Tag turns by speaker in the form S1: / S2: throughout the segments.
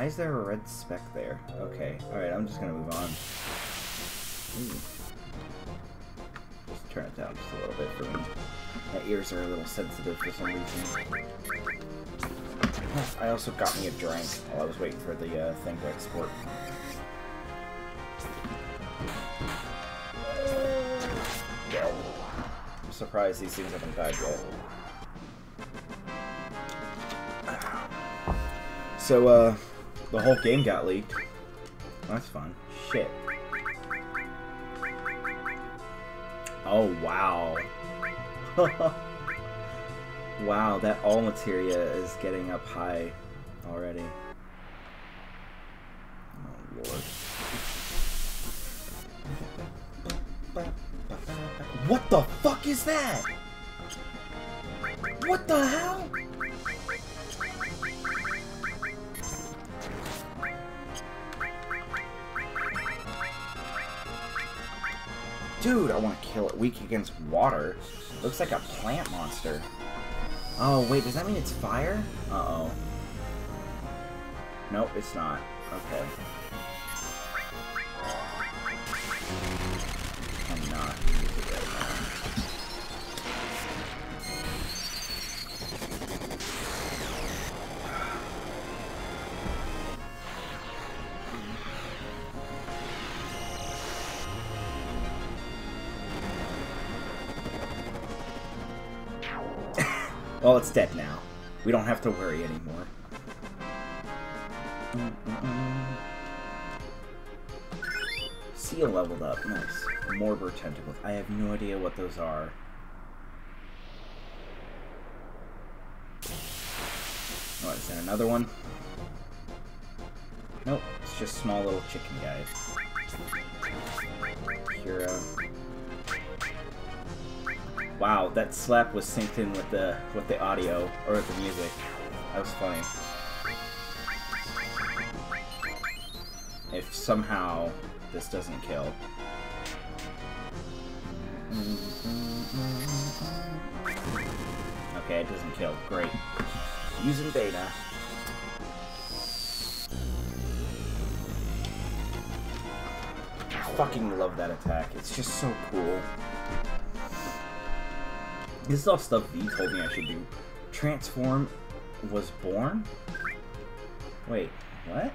S1: Why is there a red speck there? Okay, alright, I'm just gonna move on. Ooh. Just turn it down just a little bit for me. My ears are a little sensitive for some reason. I also got me a drink while I was waiting for the uh, thing to export. I'm surprised these things haven't died yet. So, uh, the whole game got leaked. That's fun. Shit. Oh, wow. wow, that all materia is getting up high already. Oh, Lord. What the fuck is that? What the hell? Dude, I want to kill it. Weak against water. Looks like a plant monster. Oh, wait, does that mean it's fire? Uh-oh. Nope, it's not. Okay. It's dead now. We don't have to worry anymore. Seal leveled up. Nice. Morbor tentacles. I have no idea what those are. What, is there another one? Nope, it's just small little chicken guys. Kira. Wow, that slap was synced in with the with the audio or with the music. That was funny. If somehow this doesn't kill. Okay, it doesn't kill. Great. Using beta. I fucking love that attack. It's just so cool. This is all stuff V told me I should do. Transform was born? Wait, what?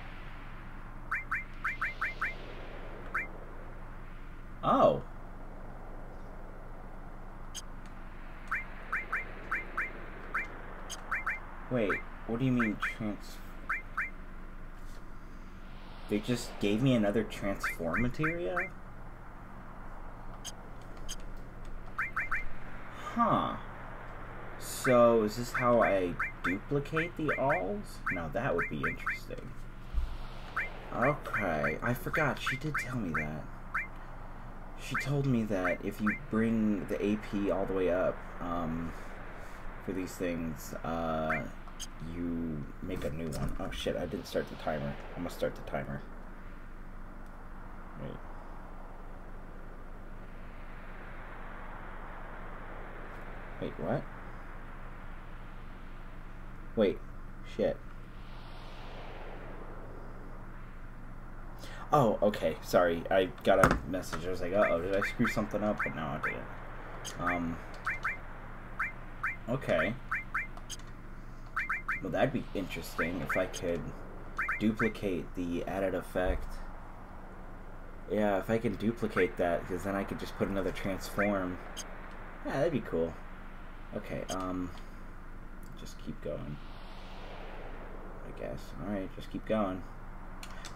S1: Oh. Wait, what do you mean trans... They just gave me another transform materia? Huh. So, is this how I duplicate the alls? Now that would be interesting. Okay, I forgot. She did tell me that. She told me that if you bring the AP all the way up, um, for these things, uh, you make a new one. Oh shit, I didn't start the timer. I'm gonna start the timer. Wait. Wait, what? Wait, shit. Oh, okay, sorry. I got a message. I was like, uh oh, did I screw something up? But no, I didn't. Um, okay. Well, that'd be interesting if I could duplicate the added effect. Yeah, if I can duplicate that, because then I could just put another transform. Yeah, that'd be cool. Okay, um, just keep going. I guess. Alright, just keep going.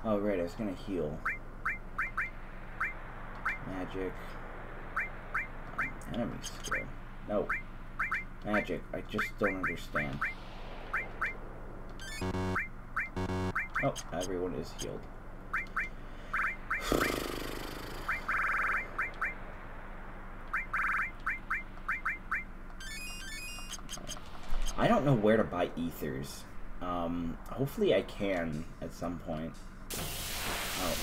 S1: Oh, right, I was gonna heal. Magic. Enemy skill. No. Magic, I just don't understand. Oh, everyone is healed. Don't know where to buy ethers. Um, hopefully I can at some point. Oh.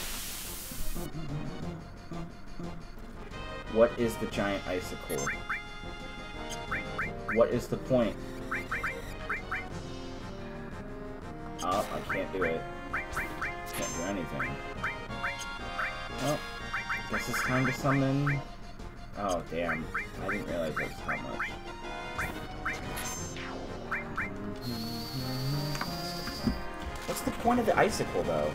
S1: What is the giant icicle? What is the point? Oh, I can't do it. Can't do anything. Well, guess it's time to summon... Oh, damn. I didn't realize that's how much. Point of the icicle, though?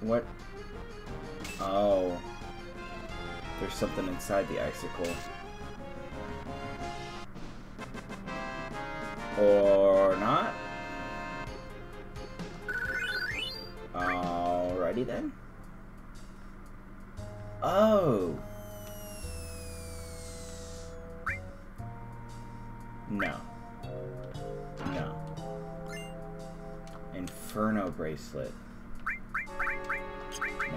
S1: What? Oh. There's something inside the icicle. Or not? Alrighty then. Bracelet.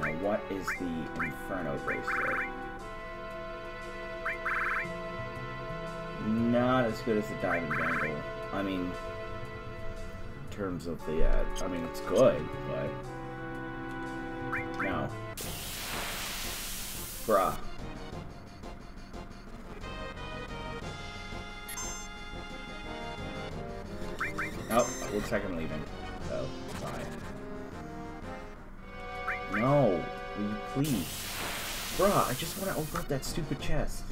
S1: Now, what is the Inferno bracelet? Not as good as the Diamond Bangle. I mean, in terms of the, uh, I mean, it's good, but... No. Bruh. Oh, looks like I'm leaving. Please? Bruh, I just want to open up that stupid chest.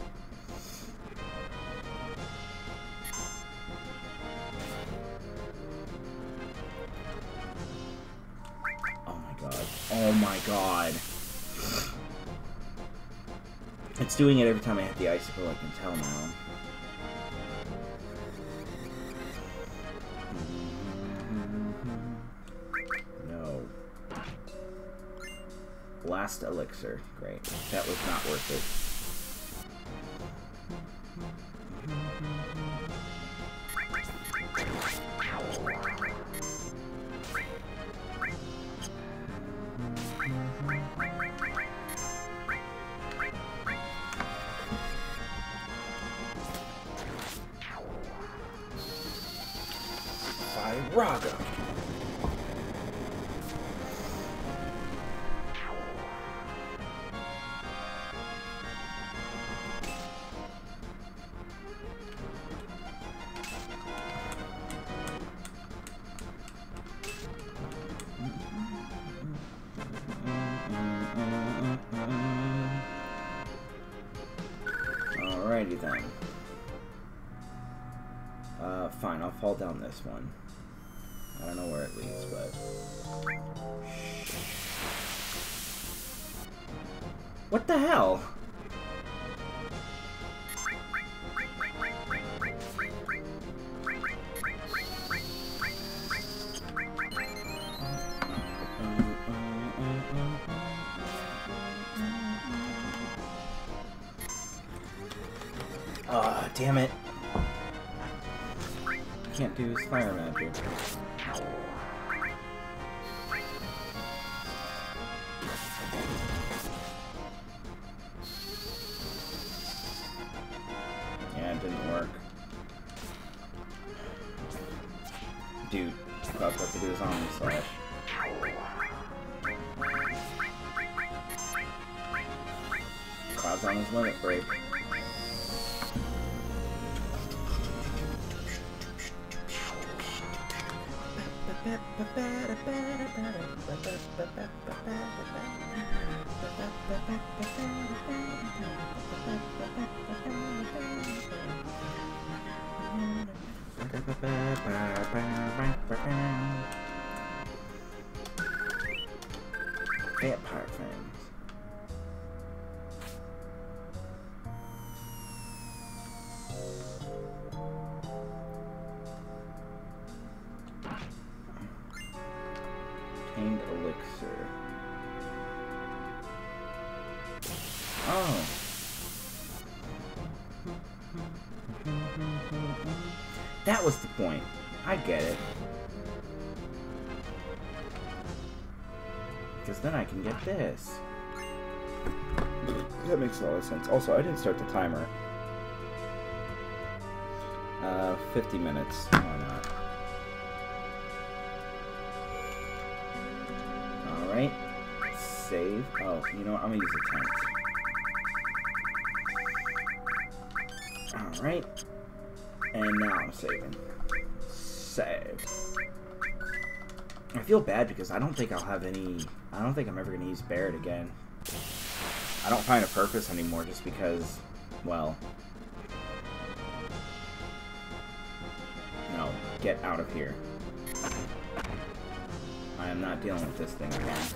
S1: Oh my god. Oh my god. It's doing it every time I hit the icicle, I can tell now. Last elixir. Great. That was not worth it. This one. I don't know where it leads, but... What the hell? Ah, damn it. Can't do his fire magic. That makes a lot of sense. Also, I didn't start the timer. Uh, 50 minutes. Why not? Alright. Save. Oh, you know what? I'm gonna use a tent. Alright. And now I'm saving. Save. I feel bad because I don't think I'll have any... I don't think I'm ever gonna use Barret again. I don't find a purpose anymore just because, well... No, get out of here. I am not dealing with this thing again.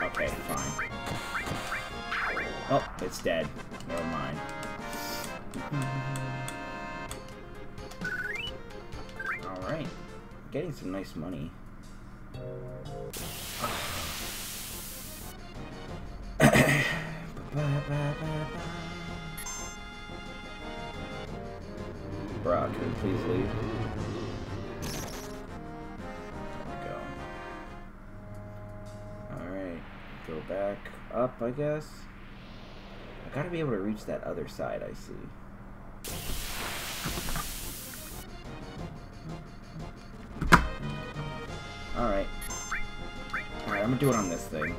S1: Okay, fine. Oh, it's dead. Never mind. Alright. Getting some nice money. Please leave? go back up, I guess. I gotta be able to reach that other side, I see. Alright. Alright, I'm gonna do it on this thing.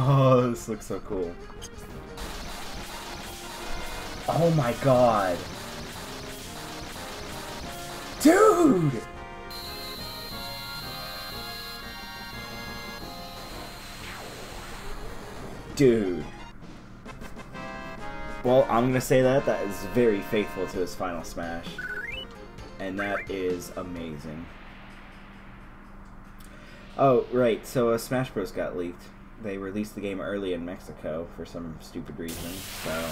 S1: Oh, this looks so cool. Oh my god. Dude! Dude. Well, I'm gonna say that. That is very faithful to his final smash. And that is amazing. Oh, right. So uh, Smash Bros. got leaked. They released the game early in Mexico for some stupid reason, so...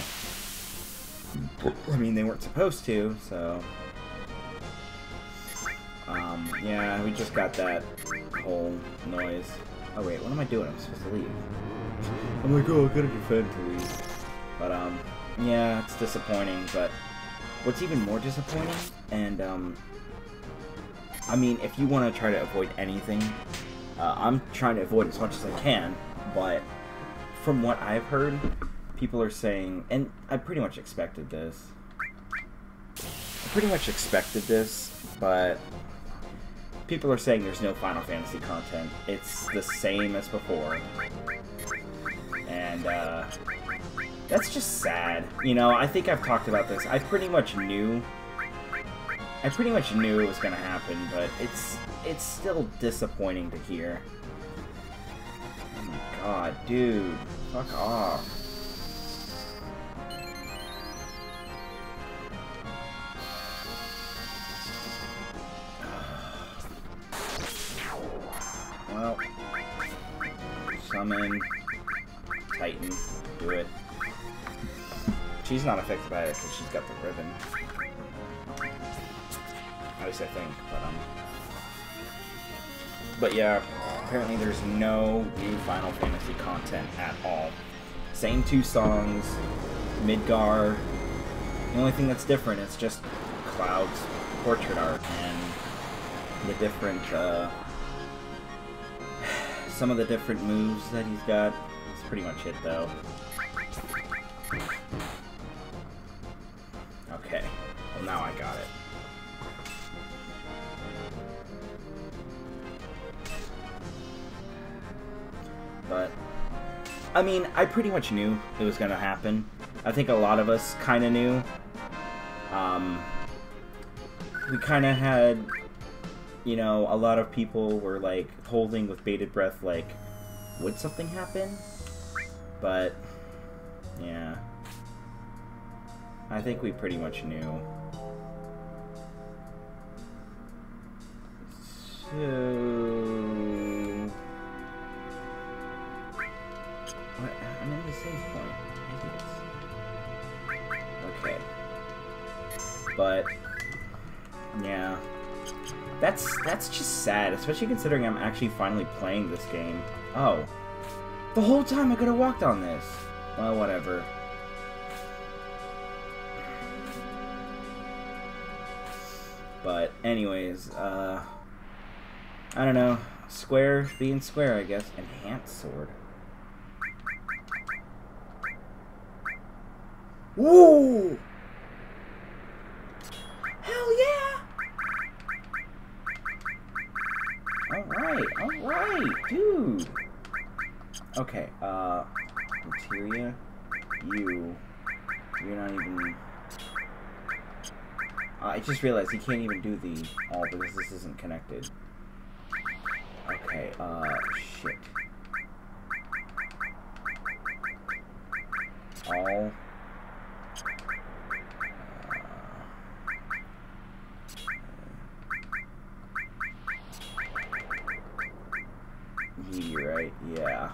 S1: I mean, they weren't supposed to, so... Um, yeah, we just got that whole noise. Oh wait, what am I doing? I'm supposed to leave. I'm like, oh, I gotta defend to leave. But, um, yeah, it's disappointing, but what's even more disappointing, and, um, I mean, if you want to try to avoid anything, uh, I'm trying to avoid as much as I can, but from what I've heard, people are saying, and I pretty much expected this. I pretty much expected this, but people are saying there's no Final Fantasy content. It's the same as before. And, uh, that's just sad. You know, I think I've talked about this. I pretty much knew... I pretty much knew it was gonna happen, but it's it's still disappointing to hear. Oh dude. Fuck off. Well, summon Titan, do it. She's not affected by it because she's got the ribbon. At least I think, but um. But yeah, apparently there's no new Final Fantasy content at all. Same two songs, Midgar. The only thing that's different is just Cloud's portrait art and the different, uh, some of the different moves that he's got. That's pretty much it, though. I mean, I pretty much knew it was going to happen. I think a lot of us kind of knew. Um, we kind of had, you know, a lot of people were, like, holding with bated breath, like, would something happen? But, yeah. I think we pretty much knew. So... Point. Okay. But yeah. That's that's just sad, especially considering I'm actually finally playing this game. Oh. The whole time I could have walked on this. Well, whatever. But anyways, uh I don't know. Square being square, I guess. Enhanced sword. Whoa! Hell yeah! Alright, alright, dude! Okay, uh, materia, you, you're not even, uh, I just realized he can't even do the all because this isn't connected. Okay, uh, shit. All. Meteorite, yeah.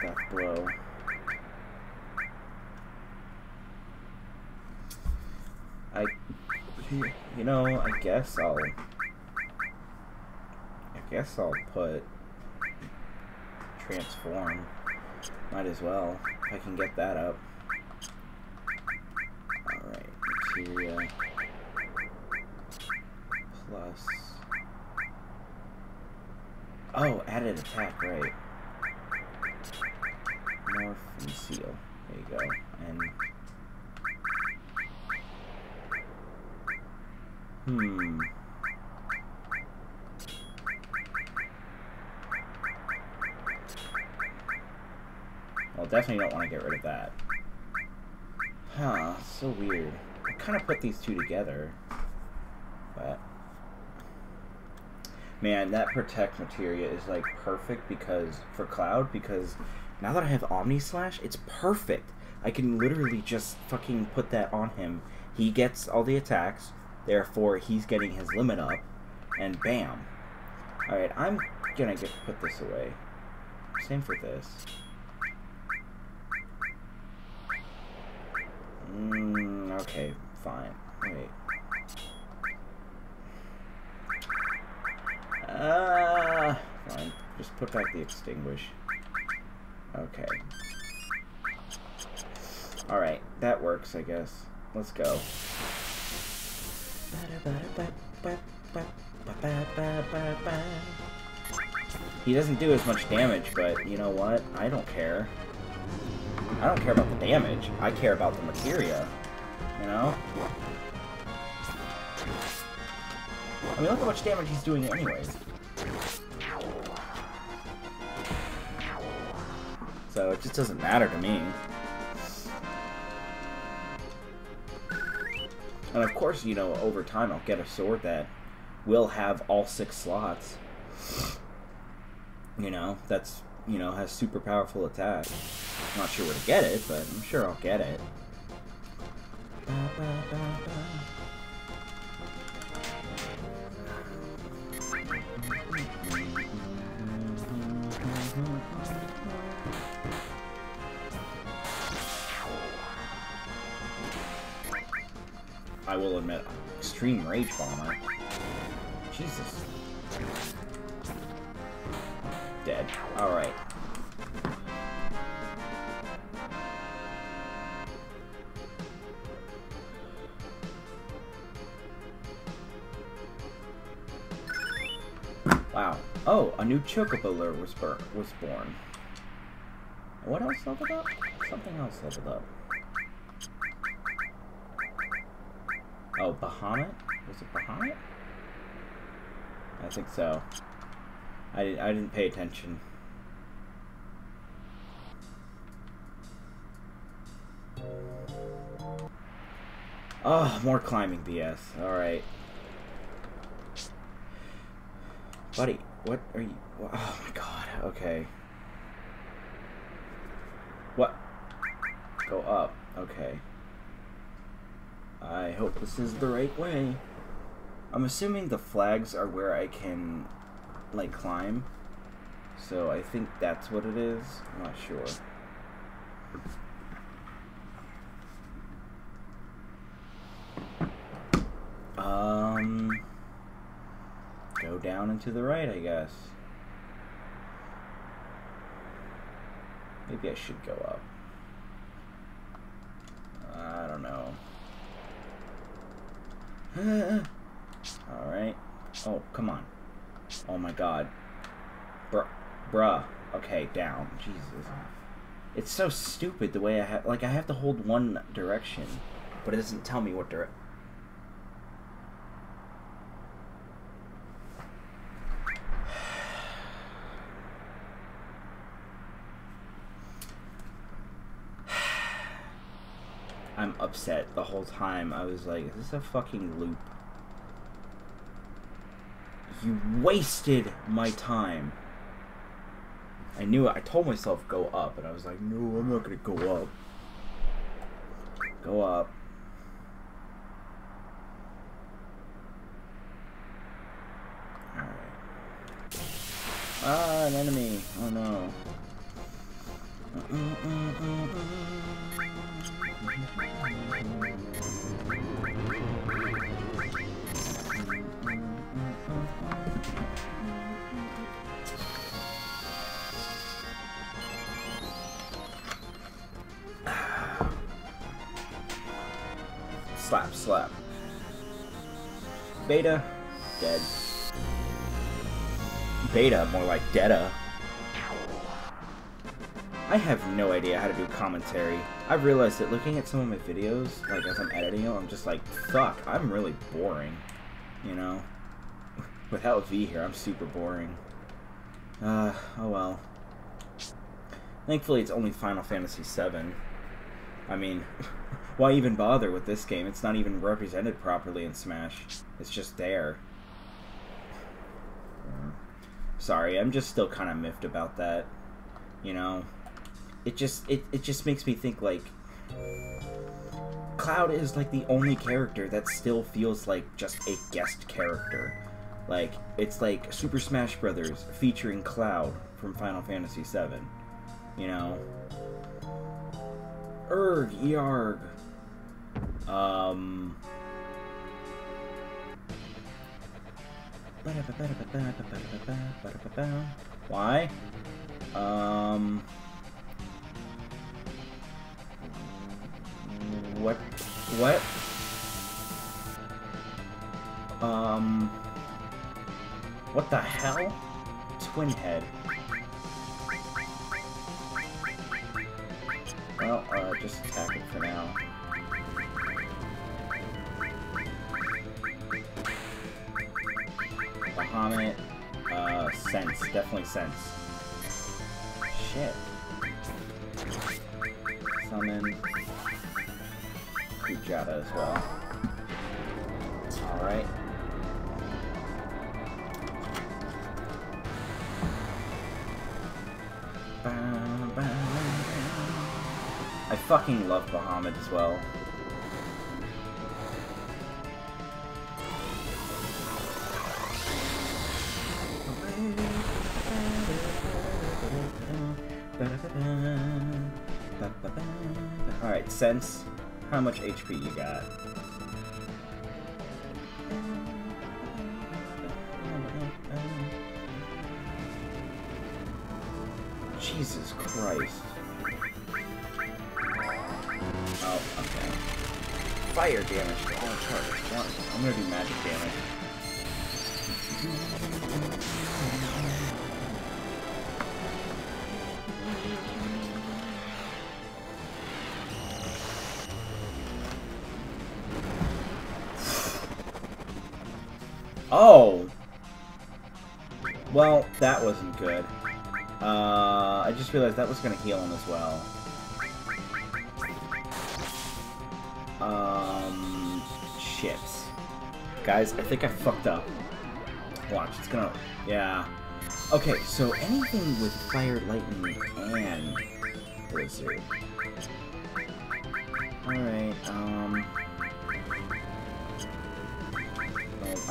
S1: Death blow. I, you know, I guess I'll, I guess I'll put transform. Might as well, if I can get that up. Alright, materia Added attack, right. And seal. There you go. And. Hmm. Well, definitely don't want to get rid of that. Huh, so weird. I kind of put these two together. But... Man, that Protect materia is, like, perfect because... For Cloud, because now that I have Omni Slash, it's perfect. I can literally just fucking put that on him. He gets all the attacks, therefore he's getting his limit up, and bam. Alright, I'm gonna get put this away. Same for this. Mm, okay, fine. Wait. Ah, fine. Just put back the extinguish. Okay. Alright, that works, I guess. Let's go. He doesn't do as much damage, but you know what? I don't care. I don't care about the damage. I care about the materia. You know? I mean, look how much damage he's doing anyways. It just doesn't matter to me. And of course, you know, over time I'll get a sword that will have all six slots. You know, that's, you know, has super powerful attack. Not sure where to get it, but I'm sure I'll get it. I extreme rage bomber. Jesus. Dead. Alright. Wow. Oh, a new Chocobo was, was born. What else leveled up? Something else leveled up. Oh, Bahamut? Was it Bahamut? I think so. I, I didn't pay attention. Oh, more climbing BS. Alright. Buddy, what are you... Oh my god, okay. What? Go up, okay. I hope this is the right way. I'm assuming the flags are where I can, like, climb. So I think that's what it is. I'm not sure. Um, go down and to the right, I guess. Maybe I should go up. I don't know. Alright. Oh, come on. Oh my god. Bruh. Bruh. Okay, down. Jesus. It's so stupid the way I have like I have to hold one direction, but it doesn't tell me what direction. I'm upset the whole time. I was like, is this a fucking loop? You wasted my time. I knew it. I told myself go up, and I was like, no, I'm not gonna go up. Go up. Ah, an enemy. Oh no. Mm -mm -mm slap, slap. Beta, dead. Beta, more like Deta. I have no idea how to do commentary. I've realized that looking at some of my videos, like as I'm editing them, I'm just like, fuck, I'm really boring. You know? Without V here, I'm super boring. Uh, oh well. Thankfully, it's only Final Fantasy VII. I mean, why even bother with this game? It's not even represented properly in Smash. It's just there. Sorry, I'm just still kind of miffed about that. You know? It just, it, it just makes me think, like... Cloud is, like, the only character that still feels like just a guest character. Like, it's like Super Smash Brothers featuring Cloud from Final Fantasy VII. You know? Erg, Yarg. Um. Why? Um. What? What? Um. What the hell? Twin head. Well, uh, just attack it for now. Bahamut, uh, Sense. Definitely Sense. Shit. Summon Kujata as well. Alright. I fucking love Bahamut as well. Alright, Sense, how much HP you got? Jesus Christ. Oh, okay. Fire damage to all once. I'm gonna do magic damage. Oh! Well, that wasn't good. Uh, I just realized that was going to heal him as well. Um, shit. Guys, I think I fucked up. Watch, it's gonna... Yeah. Okay, so anything with Fire, Lightning, and Blizzard. Alright, um...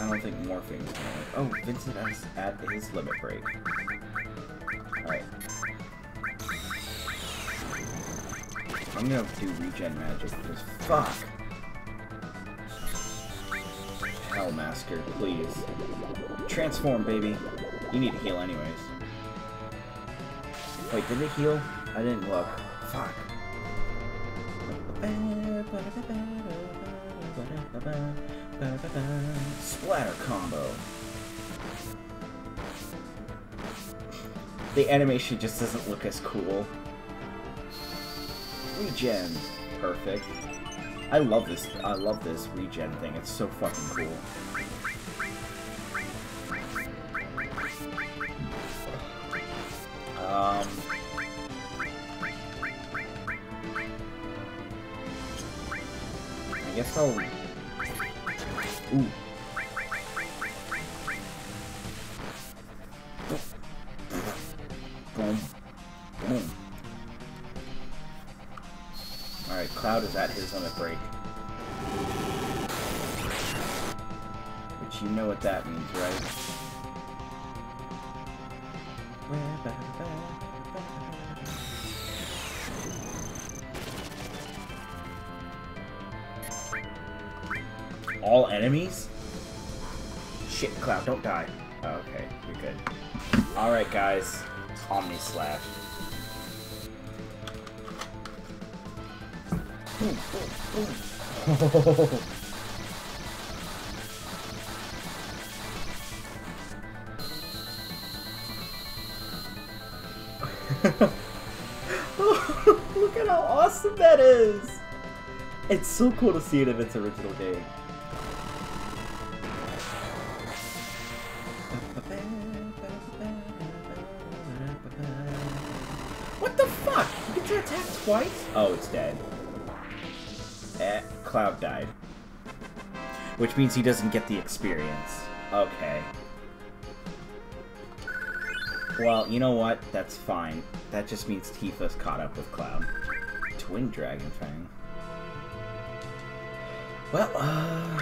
S1: don't think gonna... Oh, Vincent is at his limit break. Alright. I'm gonna do regen magic because fuck! Hellmasker, please. Transform, baby. You need to heal anyways. Wait, did it heal? I didn't look. Fuck. Splatter combo. The animation just doesn't look as cool. Regen. Perfect. I love this. I love this regen thing. It's so fucking cool. Um. I guess I'll. Look at how awesome that is! It's so cool to see it in its original game. What the fuck? You get to attack twice? Oh, it's dead. Cloud died. Which means he doesn't get the experience. Okay. Well, you know what? That's fine. That just means Tifa's caught up with Cloud. Twin Dragon Fang. Well, uh...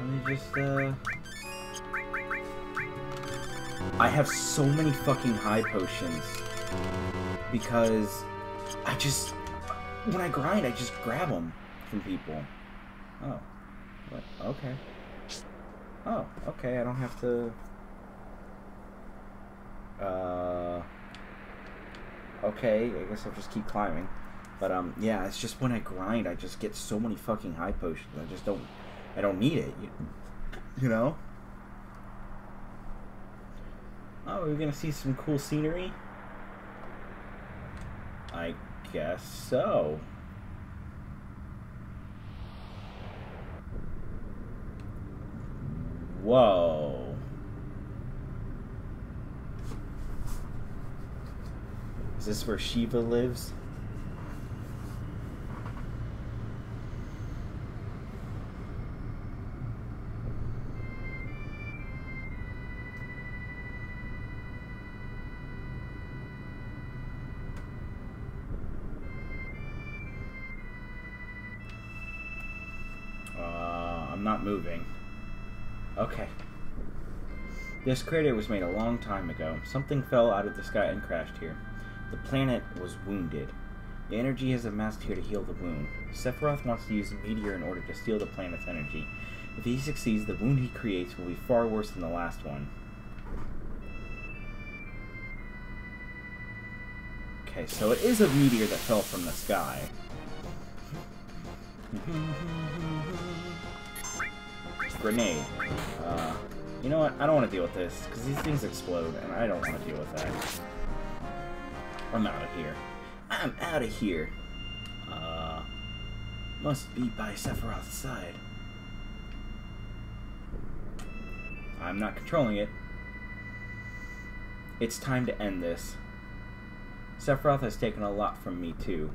S1: Let me just, uh... I have so many fucking high potions. Because I just... When I grind, I just grab them from people. Oh. What? Okay. Oh, okay, I don't have to... Uh... Okay, I guess I'll just keep climbing. But, um, yeah, it's just when I grind, I just get so many fucking high potions. I just don't... I don't need it. You, you know? Oh, we're gonna see some cool scenery? I guess so. Whoa. Is this where Shiva lives? This crater was made a long time ago. Something fell out of the sky and crashed here. The planet was wounded. The energy is amassed here to heal the wound. Sephiroth wants to use the meteor in order to steal the planet's energy. If he succeeds, the wound he creates will be far worse than the last one. Okay, so it is a meteor that fell from the sky. Grenade. Uh, you know what? I don't want to deal with this, because these things explode, and I don't want to deal with that. I'm out of here. I'm out of here. Uh, must be by Sephiroth's side. I'm not controlling it. It's time to end this. Sephiroth has taken a lot from me, too.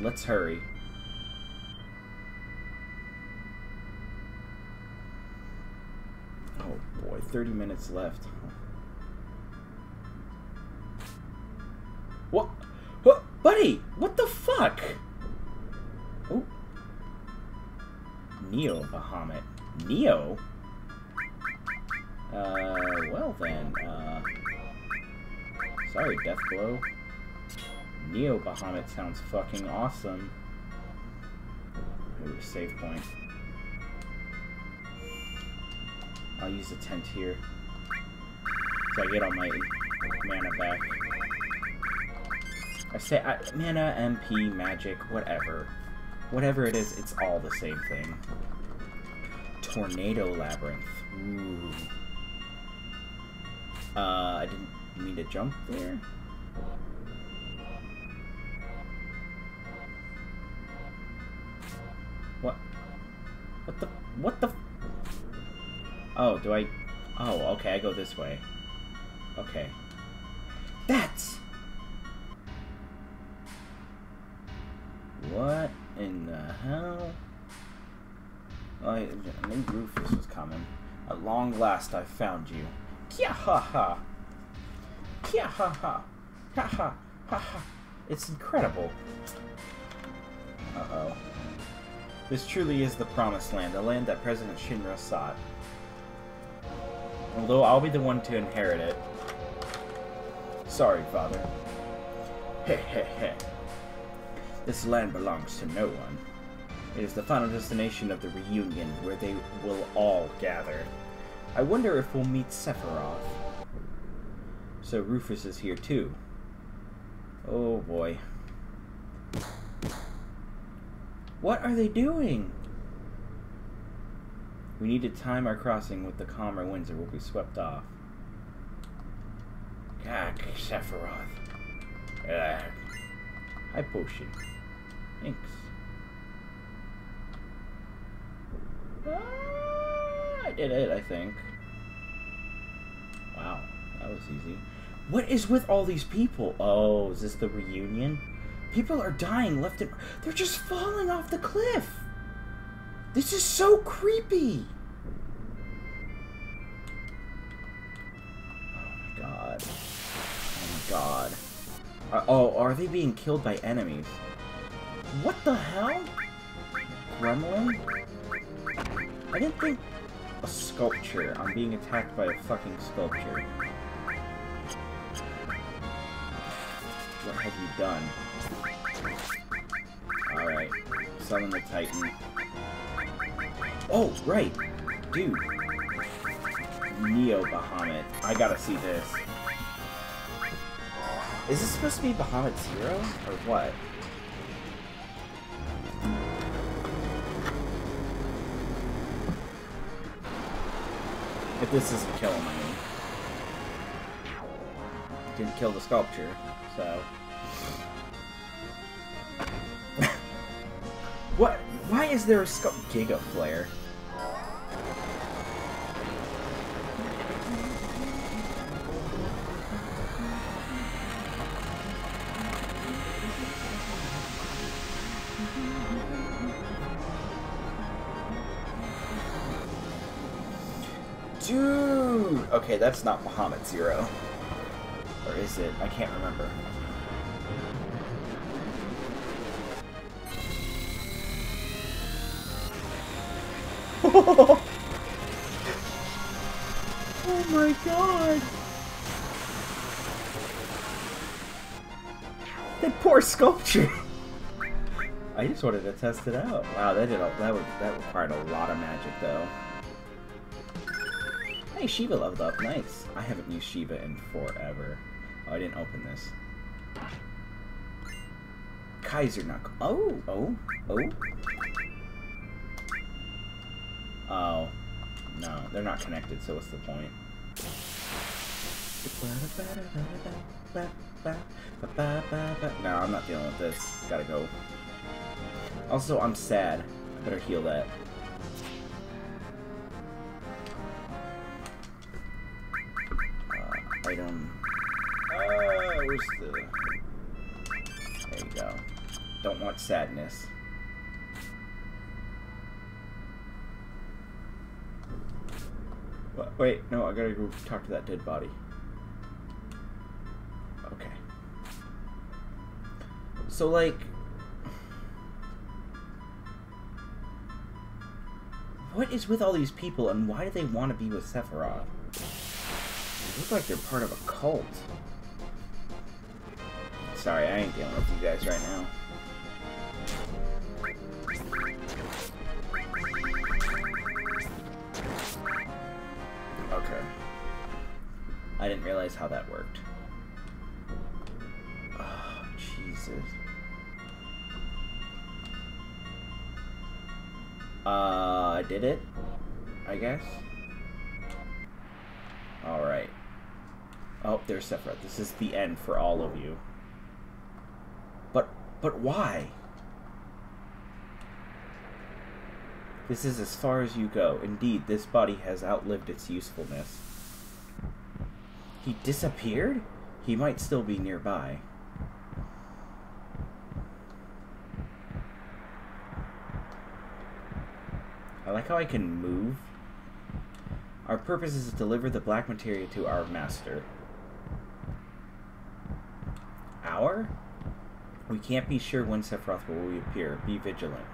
S1: Let's hurry. Oh boy, 30 minutes left. What? What? Buddy, what the fuck? Oh. Neo Bahamut. Neo? Uh, well then, uh... Sorry, Deathblow. Neo Bahamut sounds fucking awesome. Ooh, save point. I'll use the tent here. So I get all my mana back. I say I, mana, MP, magic, whatever. Whatever it is, it's all the same thing. Tornado Labyrinth. Ooh. Uh, I didn't mean to jump there. Do I? Oh, okay, I go this way. Okay. That's... What in the hell? I, knew Rufus was coming. At long last I found you. Kia ha ha! Kia ha ha! Ha ha! Ha ha! It's incredible. Uh-oh. This truly is the Promised Land, a land that President Shinra sought. Although I'll be the one to inherit it. Sorry, Father. Heh heh heh. This land belongs to no one. It is the final destination of the reunion, where they will all gather. I wonder if we'll meet Sephiroth. So Rufus is here too. Oh boy. What are they doing? We need to time our crossing with the calmer winds or we'll be swept off. God, Sephiroth. High potion. Thanks. Ah, I did it, I think. Wow, that was easy. What is with all these people? Oh, is this the reunion? People are dying left and... They're just falling off the cliff! This is so creepy! Oh my god. Oh my god. Uh, oh, are they being killed by enemies? What the hell? Gremlin? I didn't think a sculpture. I'm being attacked by a fucking sculpture. What have you done? Alright. Summon the Titan. Oh, right! Dude. Neo Bahamut. I gotta see this. Is this supposed to be Bahamut Zero? Or what? If this isn't killing me. Didn't kill the sculpture, so... Why is there a sculpt- Giga Flare? Dude! Okay, that's not Bahamut Zero. Or is it? I can't remember. Oh my god! That poor sculpture! I just wanted to test it out. Wow, that did a, that would that required a lot of magic though. Hey, Shiva leveled up. Nice. I haven't used Shiva in forever. Oh, I didn't open this. Kaiser Knuckle. Oh, oh, oh. Oh. No, they're not connected, so what's the point? No, I'm not dealing with this. Gotta go. Also, I'm sad. I better heal that. item. Uh, where's the... There you go. Don't want sadness. Wait, no, I gotta go talk to that dead body. Okay. So, like... What is with all these people, and why do they want to be with Sephiroth? look like they're part of a cult. Sorry, I ain't dealing with you guys right now. I didn't realize how that worked. Oh, Jesus. Uh, I did it? I guess? Alright. Oh, there's Sephiroth. This is the end for all of you. But, but why? This is as far as you go. Indeed, this body has outlived its usefulness. He disappeared? He might still be nearby. I like how I can move. Our purpose is to deliver the black materia to our master. Our? We can't be sure when Sephiroth will reappear. Be vigilant.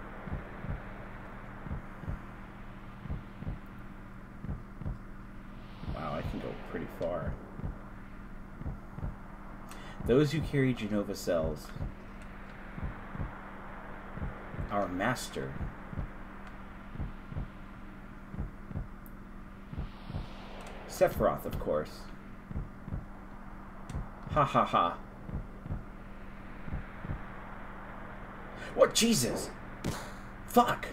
S1: Wow, I can go pretty far. Those who carry Jenova cells. Our master. Sephiroth, of course. Ha ha ha. What? Jesus! Fuck!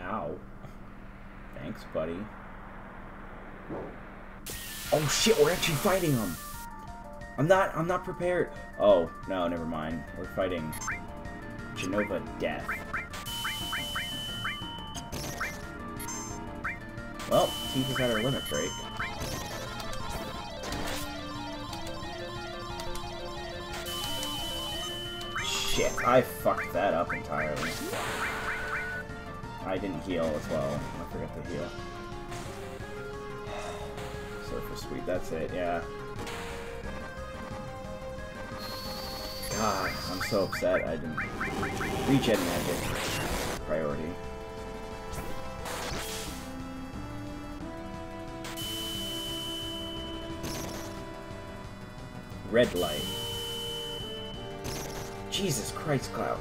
S1: Ow. Thanks, buddy. Oh shit, we're actually fighting them! I'm not, I'm not prepared. Oh, no, never mind. We're fighting Jenova Death. Well, Tifa's at her limit break. Shit, I fucked that up entirely. I didn't heal as well. I forgot to heal. Surface sweep, that's it, yeah. God, I'm so upset I didn't regen magic priority. Red light. Jesus Christ, Cloud.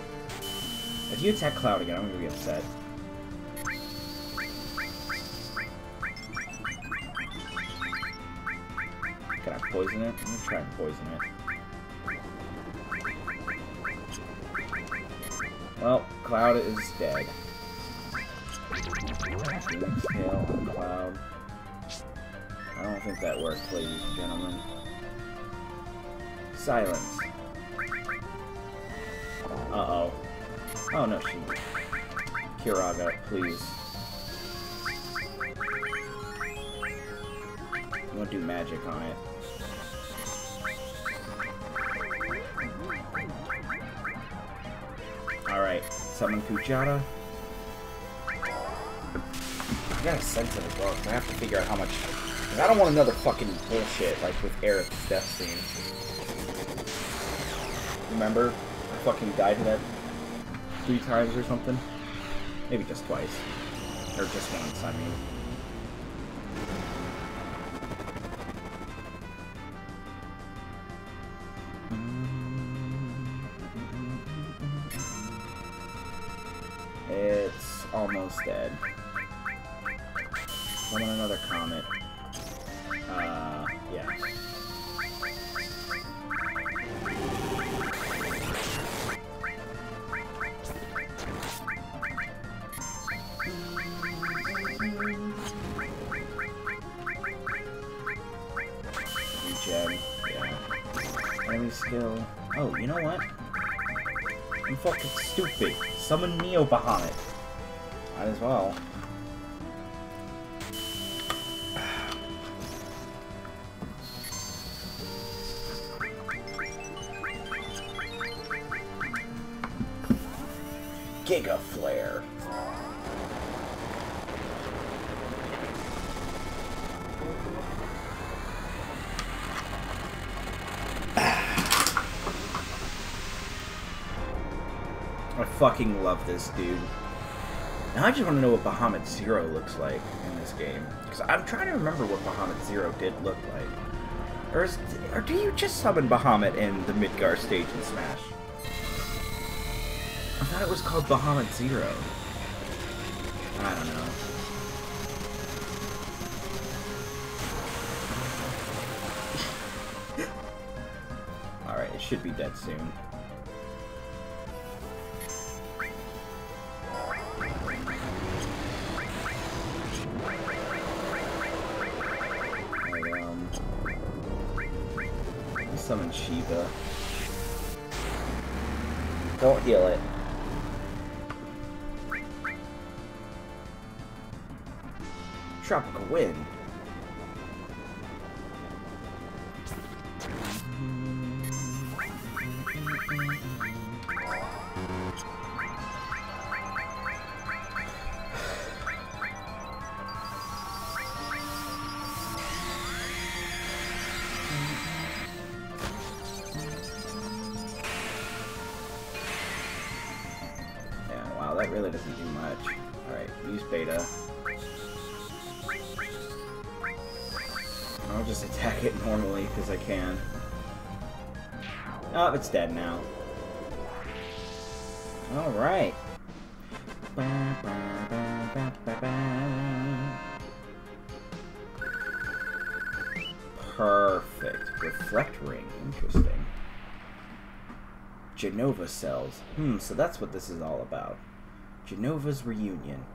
S1: If you attack Cloud again, I'm gonna be upset. Poison it? I'm gonna try and poison it. Well, Cloud is dead. Tail on Cloud. I don't think that worked, ladies and gentlemen. Silence. Uh-oh. Oh, no, she... Curaga, please. I'm gonna do magic on it. Summon Kujata. I got a sense of it, I have to figure out how much... Cause I don't want another fucking bullshit, like with Aeris's death scene. Remember? I fucking died to that three times or something? Maybe just twice. Or just once, I mean. Dead. I want another comet. Fucking love this dude. Now I just want to know what Bahamut Zero looks like in this game. Because I'm trying to remember what Bahamut Zero did look like. Or, is, or do you just summon Bahamut in the Midgar stage in Smash? I thought it was called Bahamut Zero. I don't know. Alright, it should be dead soon. Shiva. Don't heal it. Tropical wind. Use beta. I'll just attack it normally because I can. Oh, it's dead now. Alright. Perfect. Reflect ring. Interesting. Jenova cells. Hmm, so that's what this is all about. Jenova's reunion.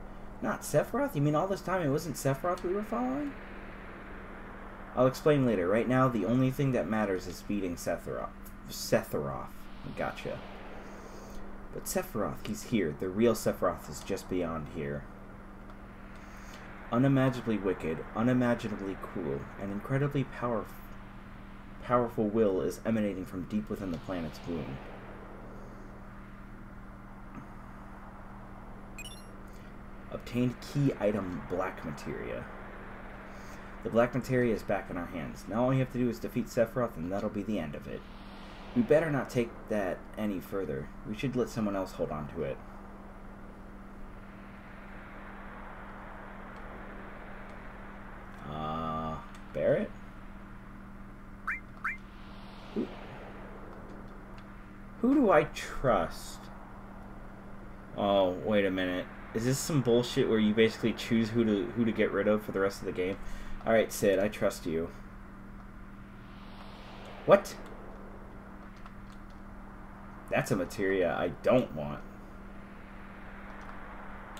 S1: Not Sephiroth? You mean all this time it wasn't Sephiroth we were following? I'll explain later. Right now, the only thing that matters is beating Sephiroth. Sephiroth. Gotcha. But Sephiroth, he's here. The real Sephiroth is just beyond here. Unimaginably wicked, unimaginably cruel, an incredibly power powerful will is emanating from deep within the planet's womb. Obtained key item black materia. The black materia is back in our hands. Now all you have to do is defeat Sephiroth and that'll be the end of it. We better not take that any further. We should let someone else hold on to it. Uh, Barret? Who, who do I trust? Oh, wait a minute. Is this some bullshit where you basically choose who to who to get rid of for the rest of the game? All right, Cid, I trust you. What? That's a materia I don't want.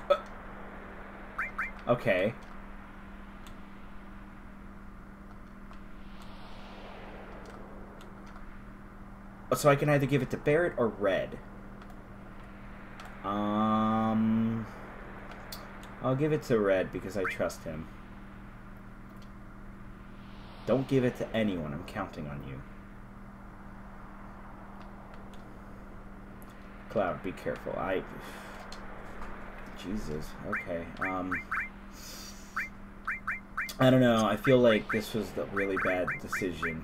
S1: Uh, okay. So I can either give it to Barret or Red. Um, I'll give it to Red because I trust him. Don't give it to anyone. I'm counting on you. Cloud, be careful. I... Jesus. Okay. Um... I don't know. I feel like this was a really bad decision.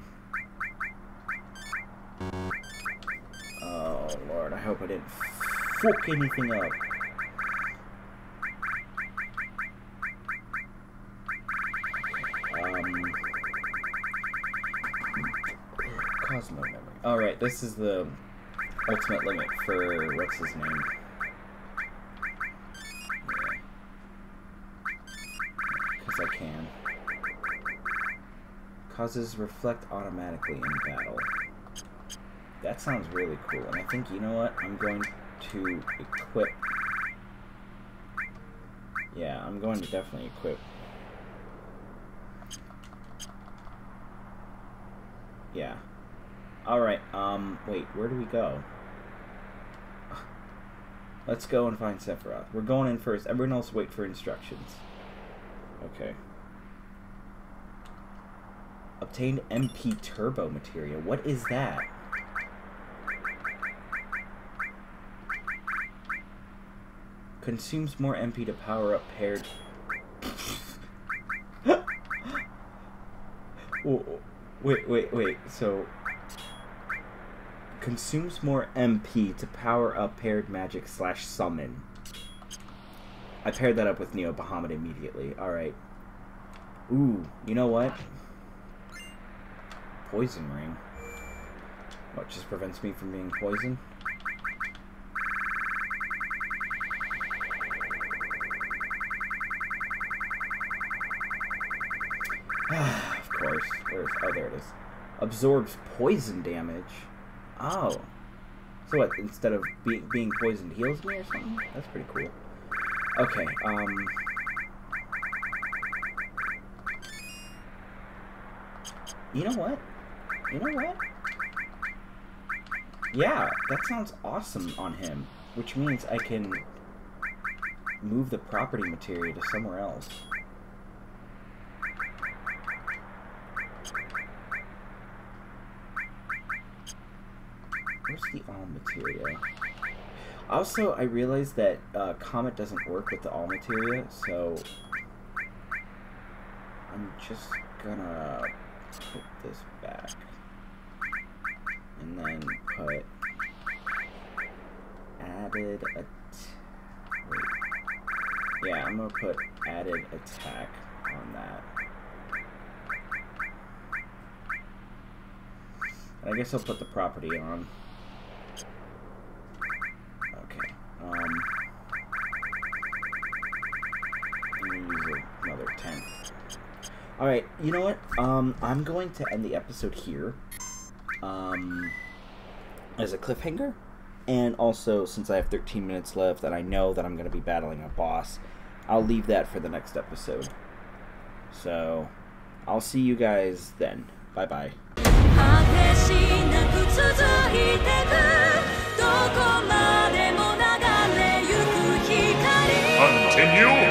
S1: Oh, Lord. I hope I didn't fuck anything up. This is the ultimate limit for what's his name? Because I can. Causes reflect automatically in battle. That sounds really cool, and I think, you know what? I'm going to equip... Yeah, I'm going to definitely equip... Yeah. Alright, um, wait, where do we go? Let's go and find Sephiroth. We're going in first. Everyone else wait for instructions. Okay. Obtained MP Turbo material. What is that? Consumes more MP to power up paired... wait, wait, wait. So... Consumes more MP to power up paired magic slash summon. I paired that up with Neo Bahamut immediately. Alright. Ooh, you know what? Poison ring. What, just prevents me from being poisoned? of course. Where's oh there it is. Absorbs poison damage. Oh. So what, instead of be being poisoned heals me or something? That's pretty cool. Okay, um... You know what? You know what? Yeah, that sounds awesome on him. Which means I can move the property material to somewhere else. Where's the all materia? Also, I realized that uh, Comet doesn't work with the all materia, so I'm just gonna put this back. And then put added a yeah, I'm gonna put added attack on that. I guess I'll put the property on. Okay. Um, use another 10. Alright, you know what? Um, I'm going to end the episode here. Um, as a cliffhanger. And also, since I have 13 minutes left and I know that I'm going to be battling a boss, I'll leave that for the next episode. So, I'll see you guys then. Bye bye. continue?